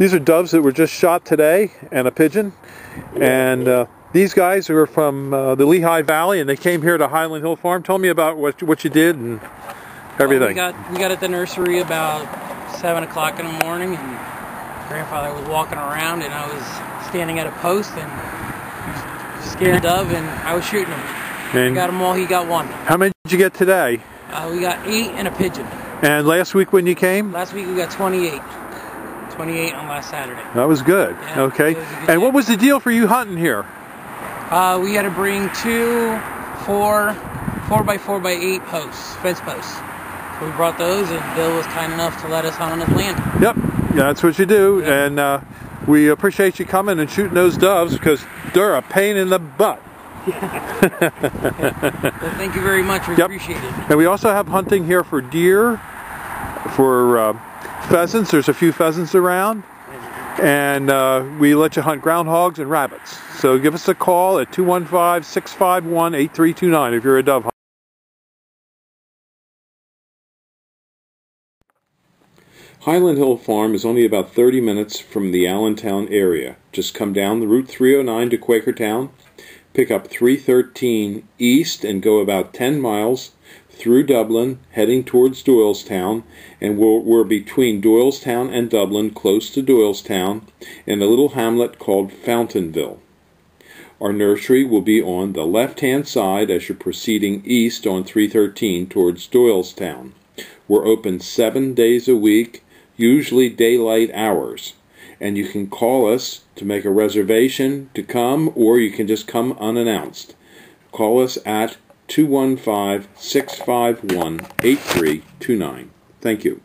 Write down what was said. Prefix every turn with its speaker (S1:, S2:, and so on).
S1: These are doves that were just shot today and a pigeon. And uh, these guys are from uh, the Lehigh Valley and they came here to Highland Hill Farm. Tell me about what, what you did and everything.
S2: Well, we got we got at the nursery about seven o'clock in the morning, and grandfather was walking around, and I was standing at a post and scared dove, and I was shooting him.
S1: And
S2: We got them all. He got one.
S1: how many did you get today?
S2: Uh, we got eight and a pigeon.
S1: And last week when you came?
S2: Last week we got 28. 28 on last Saturday.
S1: That was good.
S2: Yeah,
S1: okay.
S2: was good
S1: And what was the deal for you hunting here?
S2: Uh, we had to bring two, four, four by four by eight posts, fence posts. So we brought those, and Bill was kind enough to let us hunt on his land.
S1: Yep, yeah, that's what you do, and uh, we appreciate you coming and shooting those doves because they're a pain in the butt.
S2: Well, thank you very much. We
S1: Yep.
S2: appreciate it.
S1: And we also have hunting here for deer, for uh, pheasants. There's a few pheasants around, and uh, we let you hunt groundhogs and rabbits. So give us a call at 215-651-8329 if you're a dove hunter. Highland Hill Farm is only about 30 minutes from the Allentown area. Just come down the Route 309 to Quakertown, pick up 313 east and go about 10 miles through Dublin, heading towards Doylestown, and we're, we're between Doylestown and Dublin, close to Doylestown, in a little hamlet called Fountainville. Our nursery will be on the left-hand side as you're proceeding east on 313 towards Doylestown. We're open seven days a week, usually daylight hours. And you can call us to make a reservation to come, or you can just come unannounced. Call us at 215 651 8329. Thank you.